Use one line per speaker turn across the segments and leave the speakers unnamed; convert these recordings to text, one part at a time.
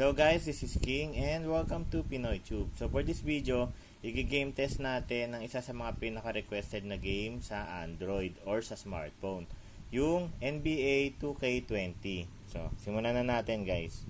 Hello guys, this is King and welcome to Pinoy Tube. So for this video, i-game test natin ng isa sa mga pinaka-requested na game sa Android or sa smartphone. Yung NBA 2K20. So, simulan na natin guys.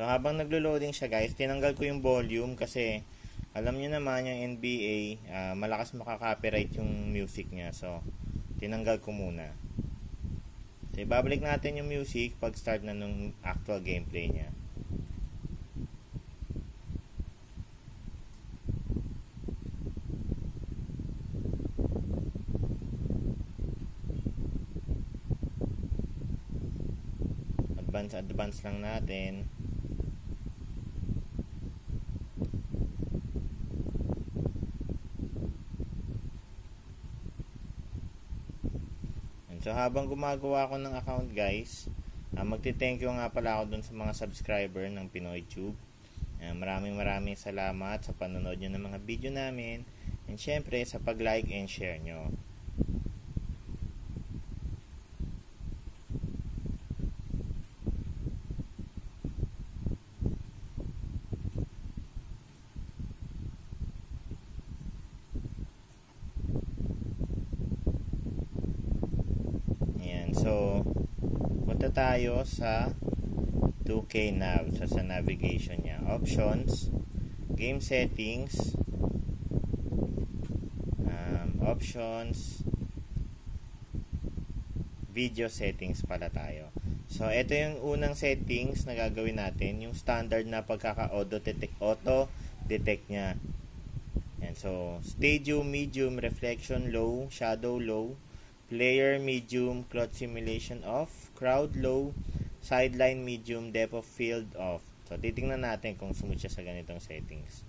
So habang naglo-loading siya guys, tinanggal ko yung volume kasi alam niyo naman yung NBA, uh, ah, malakas makaka-copyright yung music niya. So tinanggal ko muna. So ibabalik natin yung music pag start na nung actual gameplay niya. advance advance lang natin So habang gumagawa ako ng account guys, uh, magti-thank you nga pala ako dun sa mga subscriber ng Pinoy Tube. Uh, maraming maraming salamat sa panonood nyo ng mga video namin and syempre sa pag-like and share nyo. So, punta tayo sa 2K Nav, sa, sa navigation niya. Options, game settings, um, options, video settings pala tayo. So, ito yung unang settings na gagawin natin, yung standard na pagkaka-auto detect, auto detect niya. Yan. So, stadium, medium, reflection, low, shadow, low, player medium, cloth simulation off, crowd low, sideline medium, depth of field off. So, titingnan natin kung sumut siya sa ganitong settings.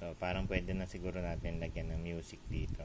So, parang pwede na siguro natin lagyan ng music dito.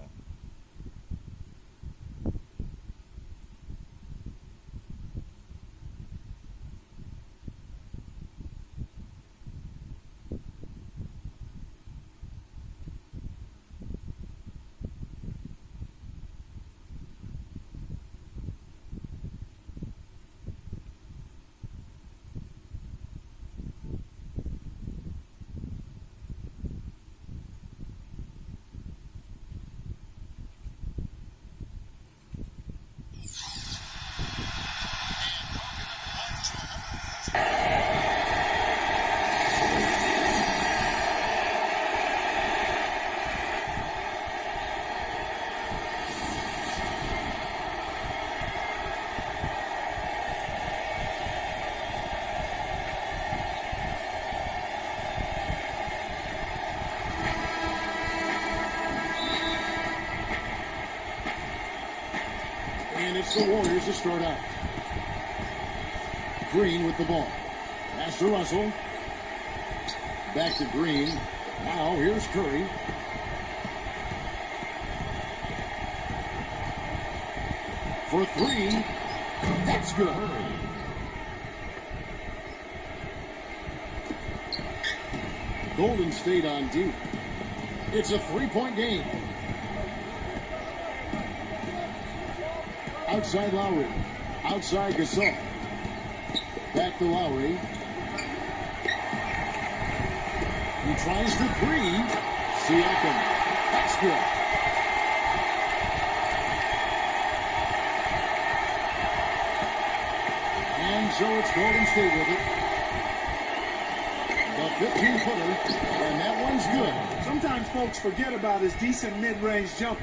Russell. Back to Green. Now here's Curry. For three. That's good. Golden State on deep. It's a three-point game. Outside Lowry. Outside Gasol. Back to Lowry. He tries for three. Siakam. That's good. And so it's Golden State with it. The 15-footer, and that one's good.
Sometimes folks forget about his decent mid-range jumper.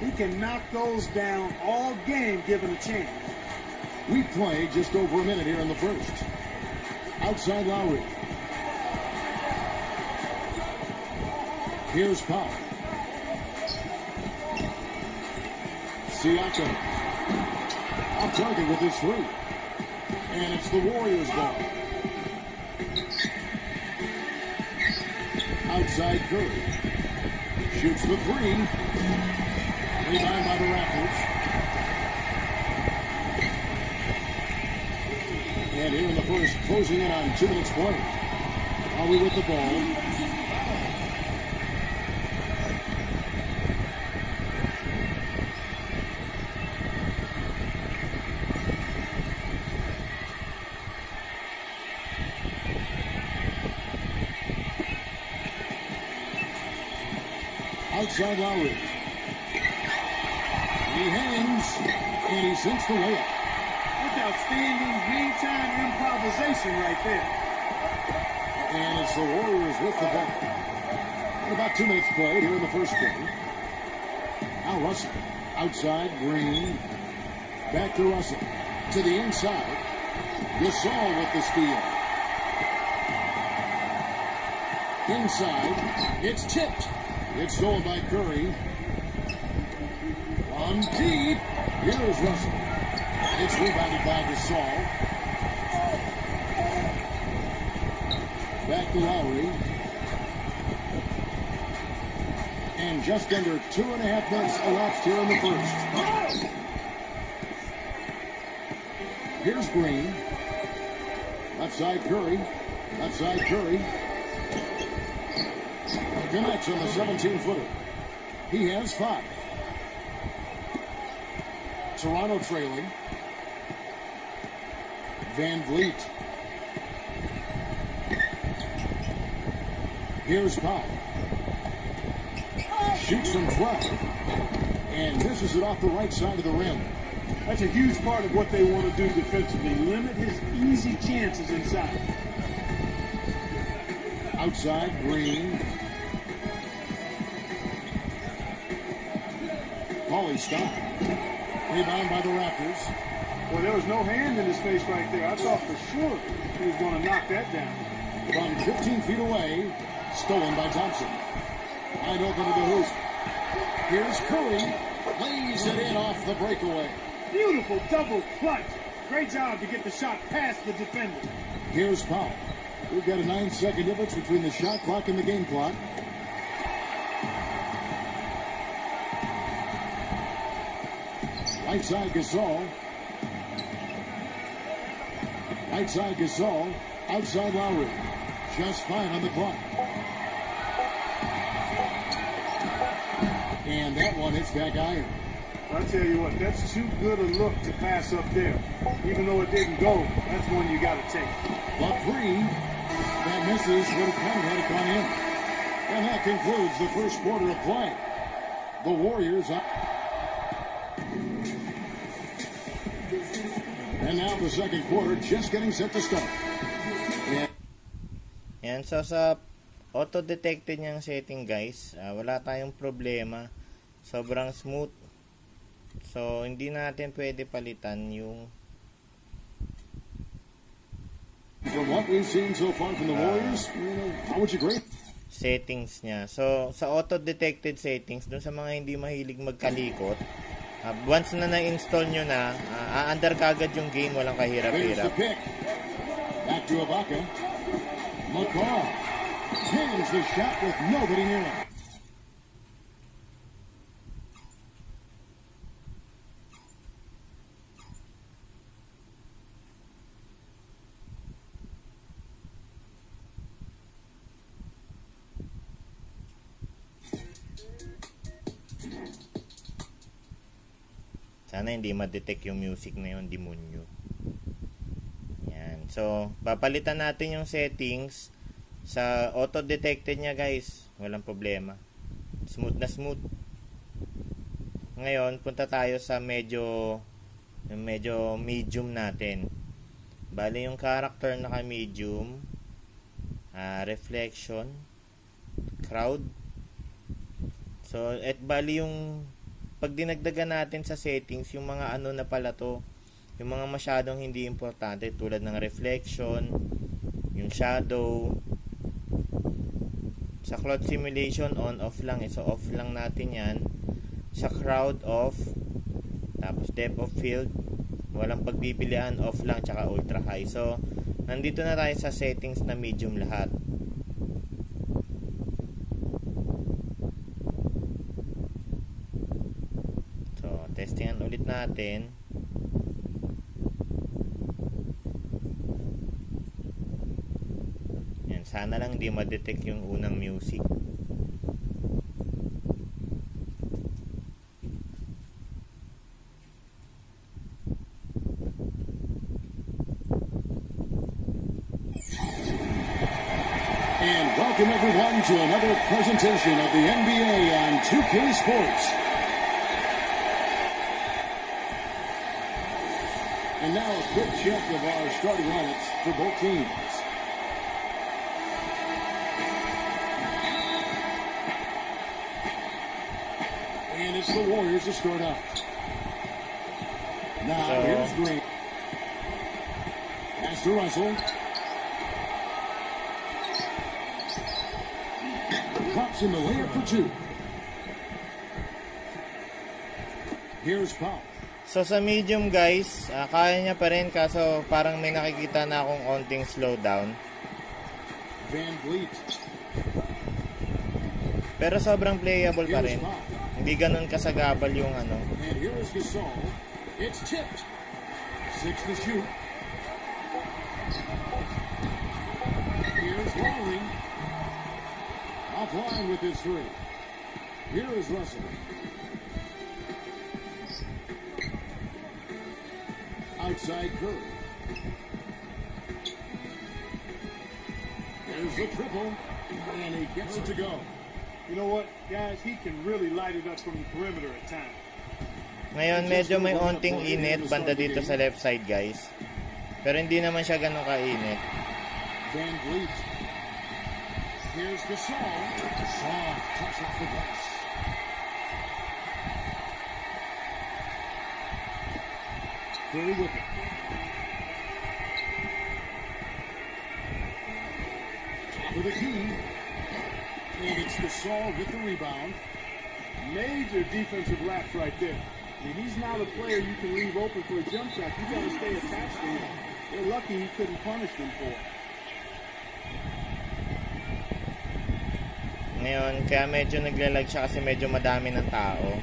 He can knock those down all game given a chance.
We play just over a minute here in the first. Outside Lowry. Here's Powell. Siakam. Off target with his three. And it's the Warriors ball. Outside Curry. Shoots the three. Rebound by the Raptors. And here in the first, closing in on two minutes play. Howie with the ball. Outside Lowry. He hangs, and he sinks the layup.
Look outstanding game time improvisation right there.
And it's the Warriors with the ball. About two minutes played here in the first quarter. Now Russell. Outside, Green. Back to Russell. To the inside. Gasol with the steal. Inside. It's tipped. It's stolen by Curry. On deep. Here's Russell. It's rebounded by Gasol. Back to Lowry. And just under two and a half minutes elapsed here in the first. Here's Green. Left side Curry. Left side Curry. Connects on the 17-footer. He has five. Toronto trailing. VanVleet. Here's Powell. Shoots from 12. And misses it off the right side of the rim.
That's a huge part of what they want to do defensively. Limit his easy chances inside.
Outside, Green. Paulie stop. Rebound by the Raptors.
Well, there was no hand in his face right there. I thought for sure he was going to knock that down.
From 15 feet away, stolen by Thompson. Wide open to the hoop. Here's Curry. Lays it in off the breakaway.
Beautiful double clutch. Great job to get the shot past the defender.
Here's Powell. We've got a nine second difference between the shot clock and the game clock. Right side Gasol. Right side Gasol. Outside Lowry. Just fine on the clock. And that one hits back iron.
I tell you what, that's too good a look to pass up there. Even though it didn't go, that's one you got to take.
The three that misses would have kind of had it gone in. And that concludes the first quarter of play. The Warriors up. The second quarter just getting set to start. And
Yan, so sa auto-detected niyang setting guys, ah, wala tayong problema. Sobrang smooth. So, hindi natin pwede palitan yung
from what we've seen so far from the Warriors, you know, how would you grade?
settings niya. So, sa auto-detected settings, dun sa mga hindi mahilig magkalikot, ah, once na na-install nyo na, uh, aandar kagad yung game, walang kahirap-hirap.
Back to Ibaka. McCaw. Pins the shot with nobody near him.
Sana hindi ma-detect yung music na yun, demonyo. Yan. So, papalitan natin yung settings sa auto-detected niya guys. Walang problema. Smooth na smooth. Ngayon, punta tayo sa medyo yung medyo medium natin. Bali yung character naka-medium, ah, reflection, crowd. So, et bali yung pag dinagdagan natin sa settings, yung mga ano na pala to, yung mga masyadong hindi importante tulad ng reflection, yung shadow, sa cloud simulation on off lang eh. So off lang natin 'yan. Sa crowd off, Tapos depth of field, walang pagbibilian, off lang, tsaka ultra high. So, nandito na tayo sa settings na medium lahat. So, testingan ulit natin. Yan, sana lang di ma-detect yung unang music.
And welcome everyone to another presentation of the NBA on 2K Sports. Quick check of our starting lineups for both teams. And it's the Warriors to start out. Now
So-
here's Green. Pass to Russell. Pops in the layup for two. Here's Pop.
So sa medium guys, ah, kaya niya pa rin kaso parang may nakikita na akong onting slowdown.
Van Vliet.
Pero sobrang playable pa rin. Hindi ganun kasagabal yung ano.
And here is Gasol. It's tipped. Six to shoot. Here's Lowry. Offline with his three. Here is Russell. Outside Curry. There's the triple. And he gets it to go.
You know what, guys? He can really light it up from the perimeter at times.
Ngayon medyo may onting init banda dito sa left side guys. Pero hindi naman siya ganun kainit.
Van Vliet. Here's Gasol. Soft touch off the glass. Curry with it. Top of the key. And it's Gasol with the rebound.
Major defensive lapse right there. I mean, he's not a player you can leave open for a jump shot. You got to stay attached to him. They're lucky he couldn't punish them for it.
Ngayon, kaya medyo naglalag siya kasi medyo madami ng tao.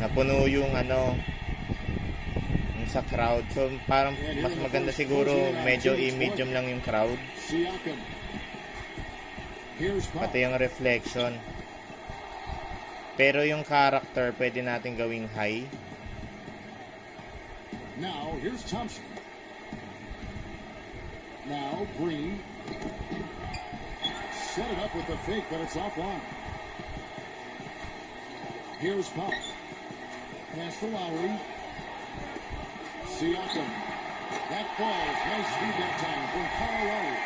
Napuno yung ano, sa crowd. So, parang mas maganda siguro medyo i-medium lang yung crowd. Pati yung reflection. Pero yung character, pwede natin gawing high.
Now, here's Thompson. Now, Green. Set it up with the fake, but it's offline. Here's Pop. Pass to Lowry. Siakam. That falls. Nice speed that time from Kyle Lowry.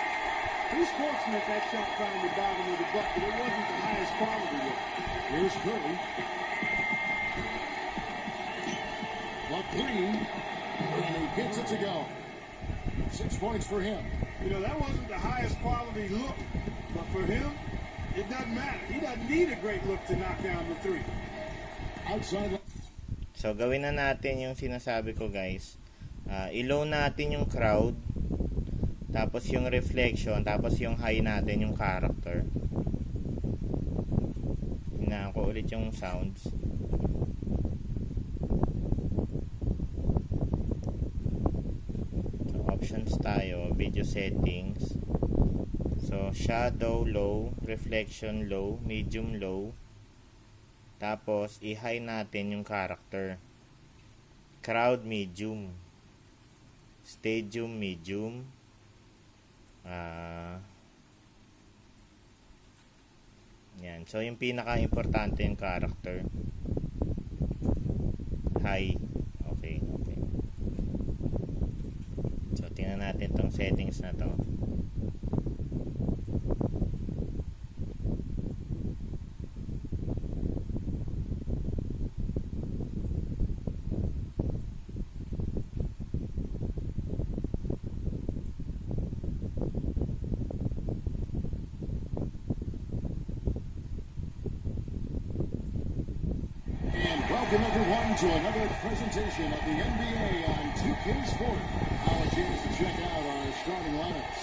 He's fortunate that shot found the bottom of the bucket. It wasn't the highest quality look.
Here's Curry. But Green. And he gets it to go. Six points for him.
You know, that wasn't the highest quality look. But for him, it doesn't matter. He doesn't need a great look to knock down the three.
Outside.
So, gawin na natin yung sinasabi ko guys. Ah, i-low natin yung crowd. Tapos yung reflection. Tapos yung high natin, yung character. Hinaan ko ulit yung sounds. So, options tayo. Video settings. So, shadow low, reflection low, medium low. Tapos, i-high natin yung character. Crowd medium. Stadium medium. Ah. yan. So, yung pinaka-importante yung character. High. Okay, okay. So, tingnan natin tong settings na to.
Welcome to another presentation of the NBA on 2K Sport. Now a chance to check out our starting lineups.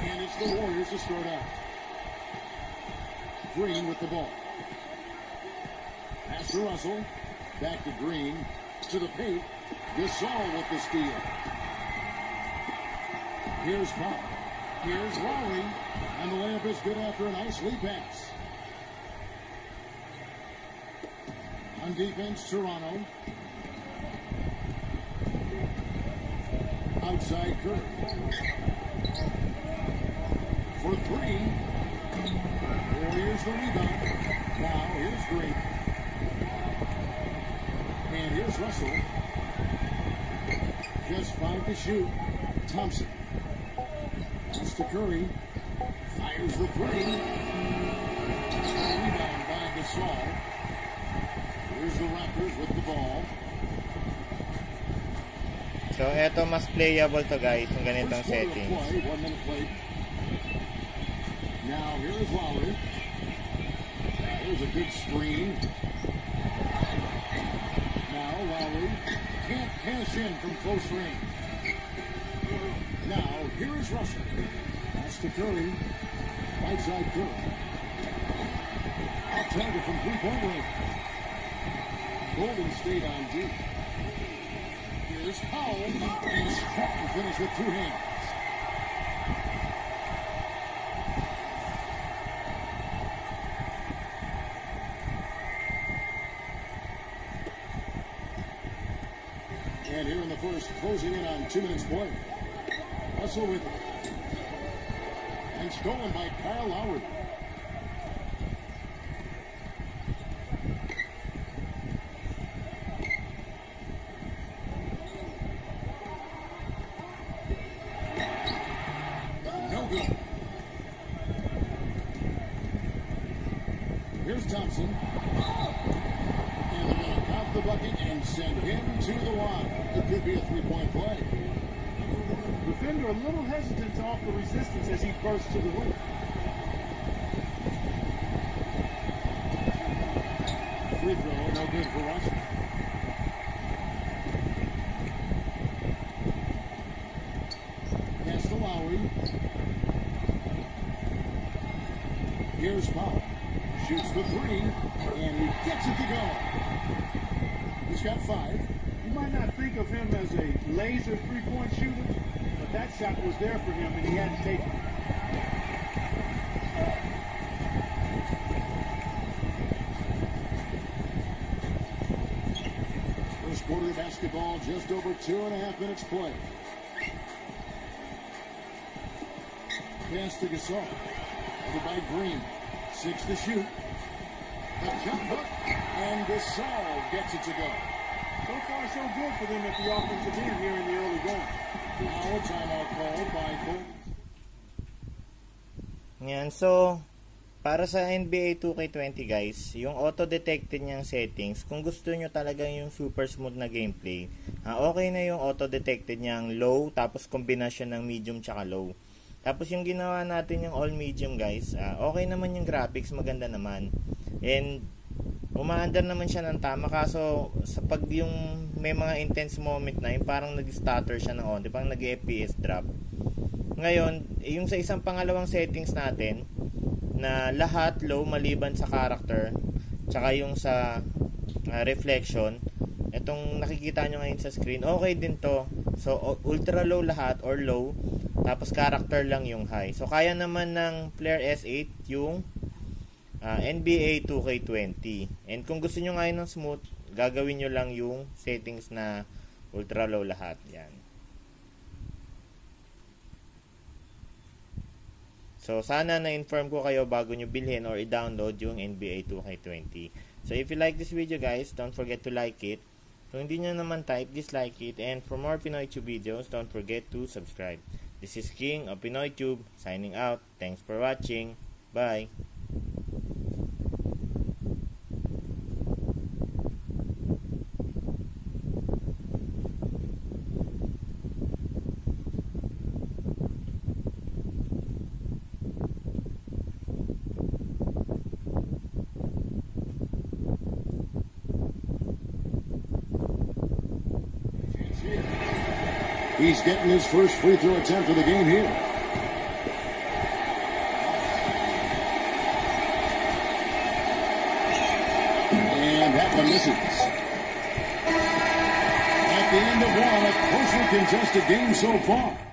And it's the Warriors to start out. Green with the ball. Pass to Russell. Back to Green. To the paint. Gasol with the steal. Here's Pop. Here's Lowry. And the layup is good after a nice lead pass. On defense, Toronto. Outside Curry. For three. Warriors the rebound. Now here's Green. And here's Russell. Just five to shoot. Thompson. Pass to Curry. Fires the three. Rebound by Gasol. Here's the Raptors with the ball.
So, eto mas playable to guys, yung ganitong settings.
Play, one minute played. Now here is Lowry. There's a good screen. Now Lowry can't cash in from close range. Now here is Russell. Pass to Curry. Right side Curry. Off target from three-point range. Golden State on deep. Here's Powell. And struck to finish with two hands. And here in the first, closing in on two minutes play. Russell with it. And stolen by Kyle Lowry. No good. Here's Thompson. And they're going to count the bucket and send him to the line. It could be a three-point play.
Defender a little hesitant to offer resistance as he bursts to the hoop.
Free throw, no good for Russell. Pass to Lowry. Here's Powell. Shoots the three, and he gets it to go. He's got five.
You might not think of him as a laser three-point shooter, but that shot was there for him and he had to take it.
First quarter of basketball, just over two and a half minutes play. Pass to Gasol. Over by Green. Six to shoot. A jump hook. And Gasol gets it to go.
So far, so good for them at the offensive end here in the early going.
Now a timeout called by Golden
And so, para sa NBA 2K20 guys, yung auto-detected niyang settings, kung gusto nyo talaga yung super smooth na gameplay, ah, okay na yung auto-detected niyang low, tapos kombinasyon ng medium tsaka low. Tapos yung ginawa natin yung all medium guys, ah, okay naman yung graphics, maganda naman. And, umaandar naman siya ng tama, kaso sa pag yung may mga intense moment na, yung parang nag-stutter siya ng onte, parang nag-FPS drop. Ngayon, yung sa isang pangalawang settings natin, na lahat low maliban sa character, tsaka yung sa ah, reflection, itong nakikita nyo ngayon sa screen, okay din to. So, ultra low lahat or low, tapos character lang yung high. So, kaya naman ng Player S8 yung ah, NBA 2K20. And kung gusto nyo ngayon ng smooth, gagawin nyo lang yung settings na ultra low lahat. Yan. So, sana na-inform ko kayo bago nyo bilhin or i-download yung NBA 2K20. So, if you like this video guys, don't forget to like it. Kung hindi nyo naman type, dislike it. And for more Pinoy Tube videos, don't forget to subscribe. This is King of Pinoy Tube, signing out. Thanks for watching. Bye!
He's getting his first free throw attempt of the game here. And that one misses. At the end of one, a closely contested game so far.